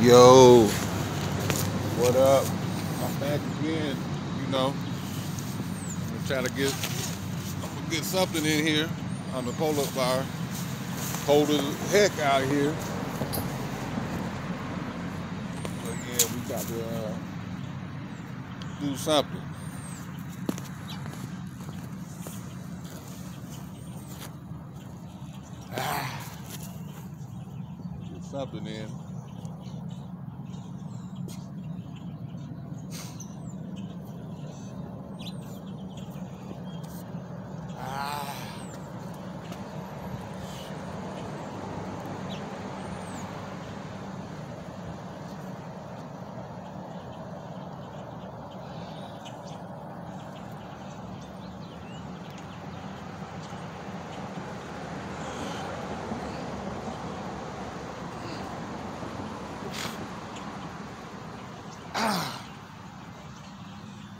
Yo, what up? I'm back again. You know, I'm gonna try to get, I'm gonna get something in here on the pull-up bar. Cold as heck out here. But yeah, we got to uh, do something. Ah, get something in.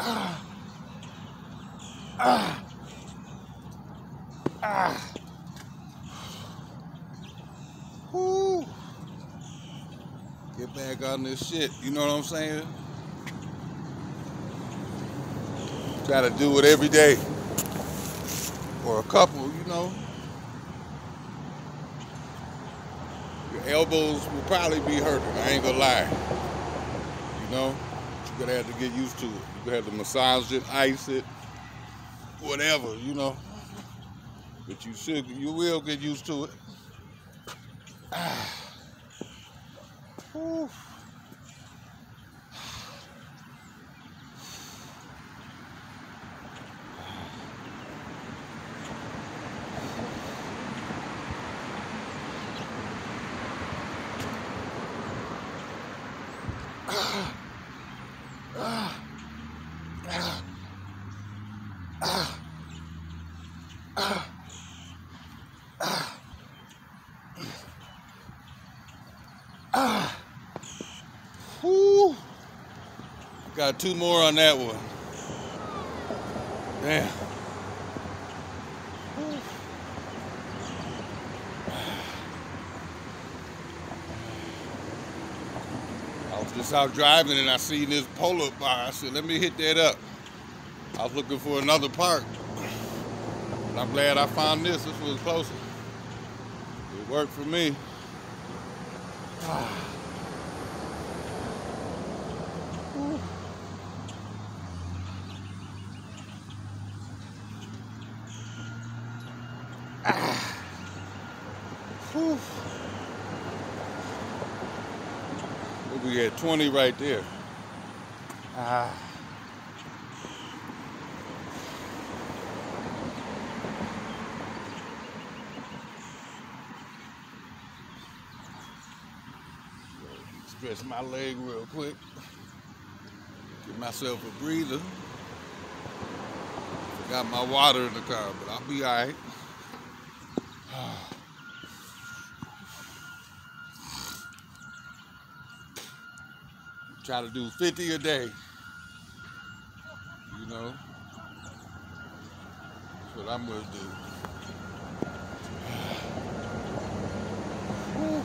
Ah. Ah. Whoo. Get back on this shit. You know what I'm saying? Try to do it every day. Or a couple, you know. Your elbows will probably be hurting. I ain't gonna lie. You know? You're gonna have to get used to it. You're gonna have to massage it, ice it, whatever, you know. But you should, you will get used to it. Ah. Got two more on that one. Damn. I was just out driving and I seen this pull-up bar. I said, let me hit that up. I was looking for another park. But I'm glad I found this. This was closer. It worked for me. Ah. Whew. Had 20 right there. Ah. Stretch my leg real quick. Give myself a breather. Got my water in the car, but I'll be all right. Try to do 50 a day. You know? That's what I'm gonna do. Whew.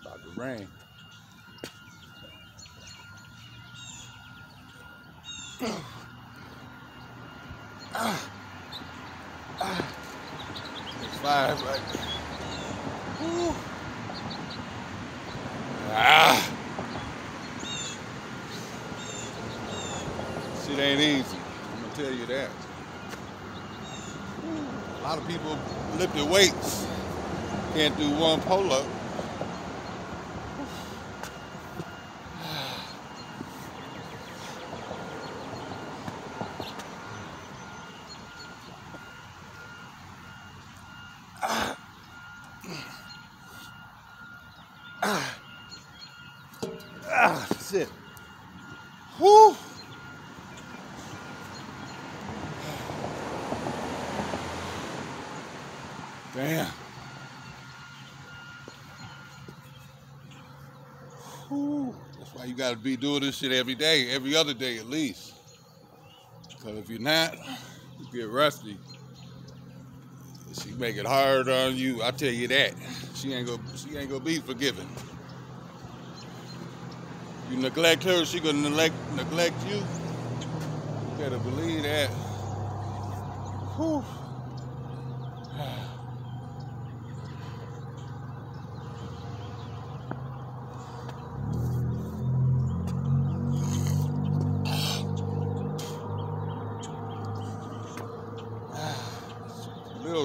About to rain. Ah. Ah. It's five. Ah. Shit ain't easy. I'm gonna tell you that. A lot of people lifting weights can't do one pull up. Ah, ah, shit. Whew. Damn. Whew. That's why you gotta be doing this shit every day, every other day at least. Cause if you're not, you get rusty. She make it hard on you. I tell you that. She ain't gonna she ain't gonna be forgiven. You neglect her, she gonna neglect neglect you. You better believe that. Whew.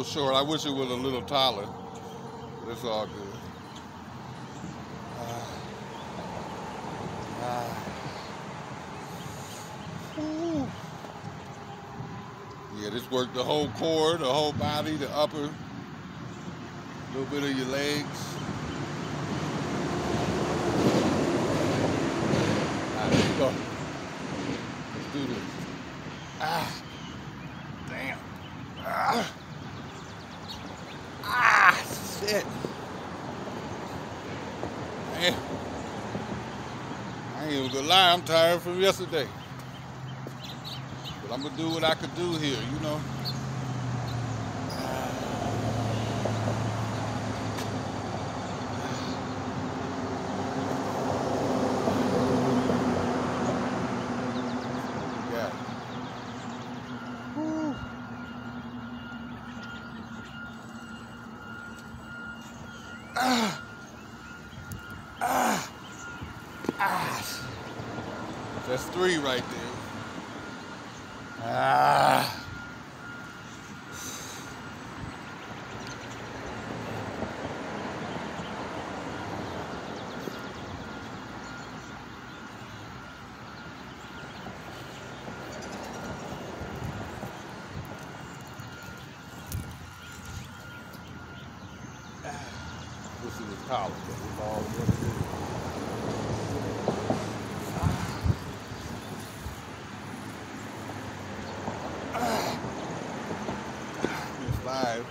Short. I wish it was a little taller. But it's all good. Ah. Whew. Yeah, this worked the whole core, the whole body, the upper, a little bit of your legs. All right, let's go. Let's do this. Ah, damn. Ah, ah, shit. Man, I ain't even gonna lie, I'm tired from yesterday. But I'm gonna do what I could do here, you know. Three right there. Ah. This is the collar, but it's all what it is. It's live.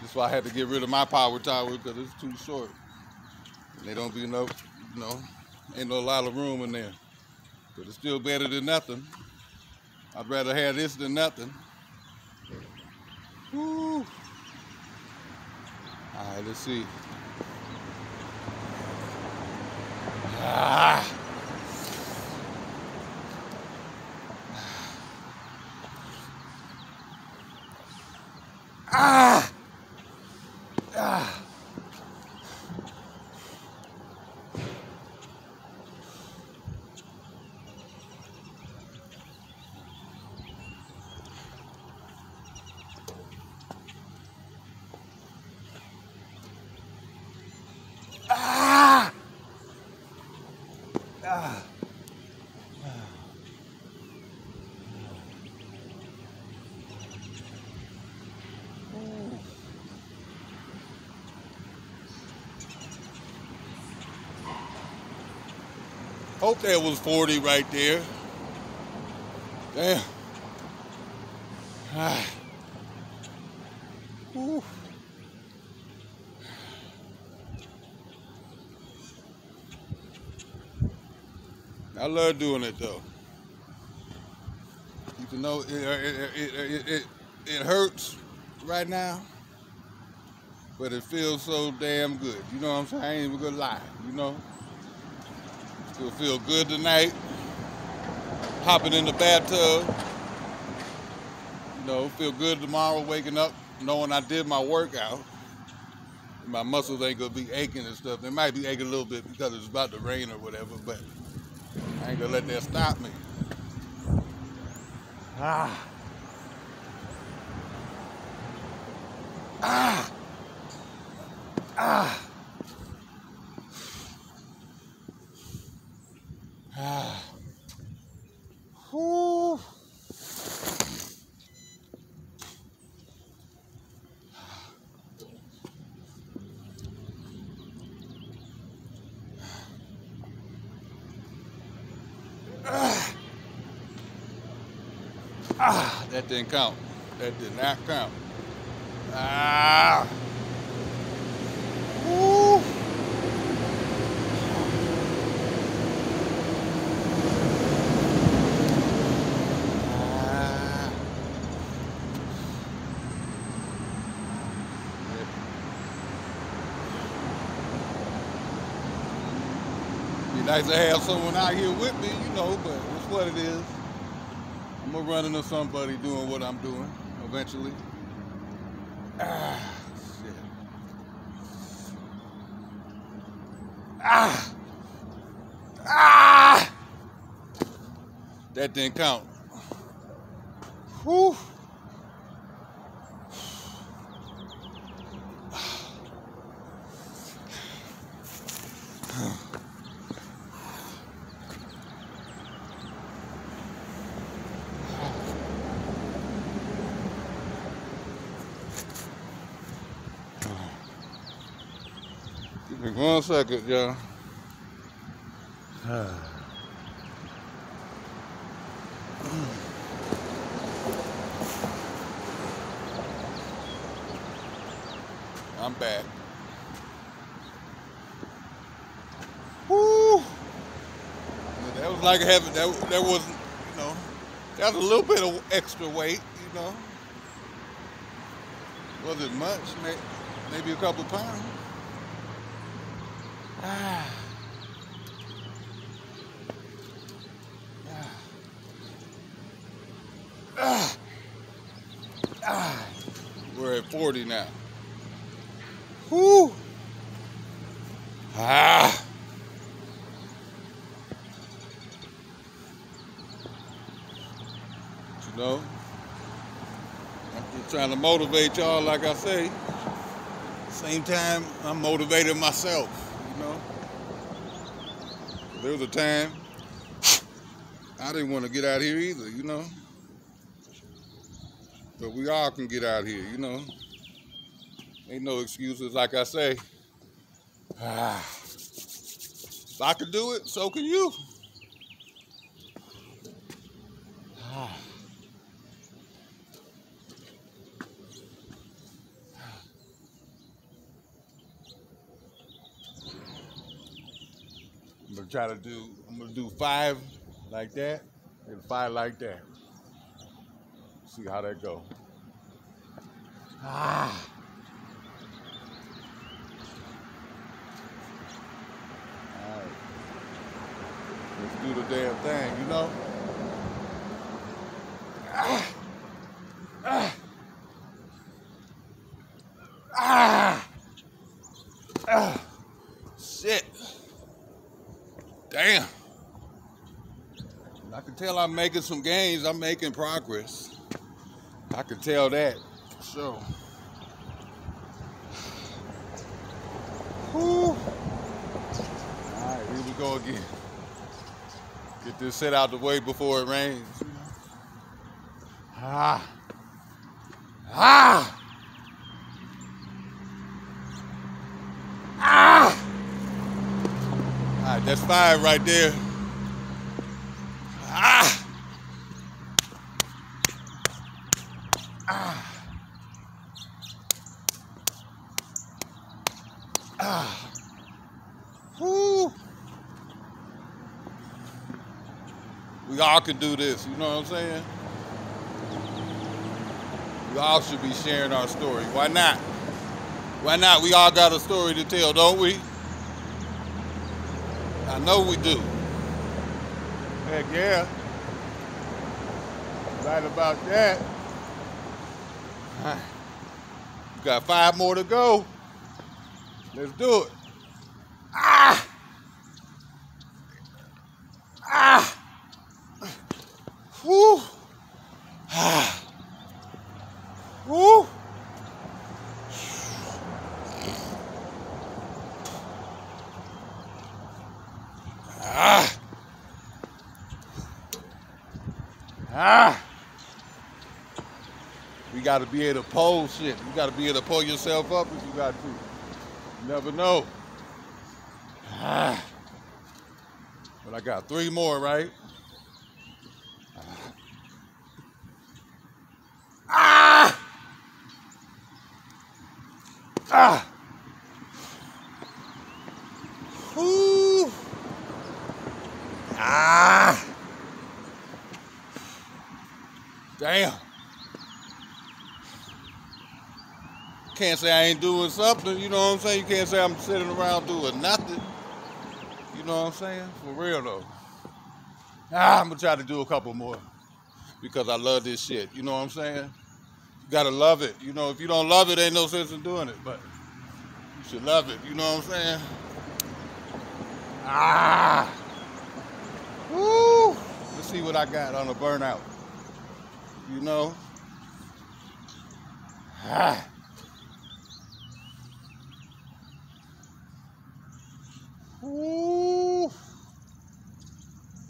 That's why I had to get rid of my power tower because it's too short. And they don't be no, you know, ain't no lot of room in there. But it's still better than nothing. I'd rather have this than nothing. Woo. All right, let's see. Ah. Ah. Hope that was 40 right there. Damn. Ah. I love doing it though. It, it, it, it, it, it hurts right now, but it feels so damn good. You know what I'm saying? I ain't even gonna lie, you know? Still feel good tonight. Hopping in the bathtub. You know, feel good tomorrow waking up knowing I did my workout. My muscles ain't gonna be aching and stuff. They might be aching a little bit because it's about to rain or whatever, but I ain't gonna let that stop me. Ah. Ah. Ah. Ah. Ah, that didn't count. That did not count. Ah. Nice to have someone out here with me, you know, but it's what it is. I'm gonna run into somebody doing what I'm doing eventually. Ah, shit. Ah! Ah! That didn't count. Whew. Me one second, y'all. I'm back. Woo! That was like having that. That wasn't, you know, that was a little bit of extra weight, you know. Wasn't much, maybe a couple pounds. We're at 40 now. Whoo! Ah! You know, I'm just trying to motivate y'all, like I say. Same time, I'm motivating myself, There was a time I didn't want to get out here either, you know. But we all can get out here, you know. Ain't no excuses, like I say. Ah. If I can do it, so can you. Ah. Try to do. I'm gonna do five like that and five like that. See how that go. Ah. Let's do the damn thing, you know. Ah. Ah. Ah. Ah. Shit. Damn. I can tell I'm making some gains. I'm making progress. I can tell that. So. Whew. All right, here we go again. Get this set out the way before it rains. Ah. Ah. Ah. That's five right there. Ah. Ah. Ah. Woo. We all can do this, you know what I'm saying? We all should be sharing our story. Why not? Why not? We all got a story to tell, don't we? I know we do. Heck yeah. Right about that. Got five more to go. Let's do it. Ah! Ah! Whew! Ah! Whew! Ah! Ah! You got to be able to pull shit. You got to be able to pull yourself up if you got to. You never know. Ah. But I got three more, right? Ah! Ah! Whew. Ah! Damn. Can't say I ain't doing something, you know what I'm saying? You can't say I'm sitting around doing nothing. You know what I'm saying? For real though. Ah, I'm gonna try to do a couple more because I love this shit. You know what I'm saying? You gotta love it. You know, if you don't love it, ain't no sense in doing it. But you should love it. You know what I'm saying? Ah. Woo. Let's see what I got on a burnout. You know? Ah.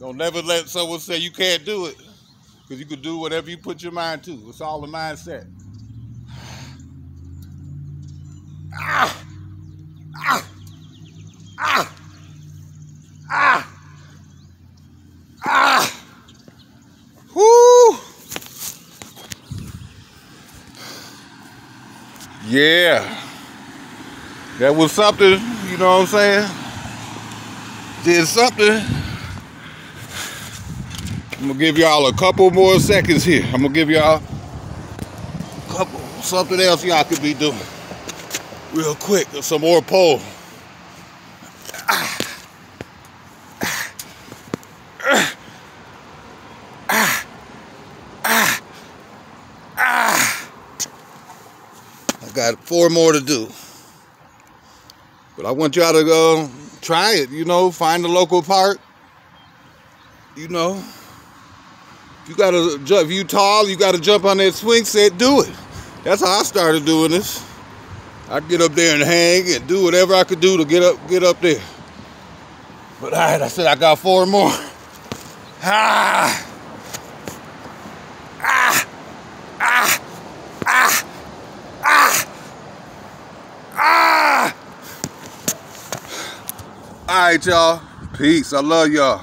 Don't never let someone say you can't do it. Because you can do whatever you put your mind to. It's all the mindset. Ah! Ah! Ah! Ah! Ah! Whoo! Yeah. That was something, you know what I'm saying? Did something. I'm gonna give y'all a couple more seconds here. I'm gonna give y'all a couple something else y'all could be doing. Real quick, some more pole. I got four more to do. But I want y'all to go try it, you know, find a local park. You know, you gotta jump. If you tall, you gotta jump on that swing set. Do it. That's how I started doing this. I get up there and hang and do whatever I could do to get up, get up there. But all right, I said I got four more. Ah. Ah. Ah. Ah. Ah. Ah. All right, y'all. Peace. I love y'all.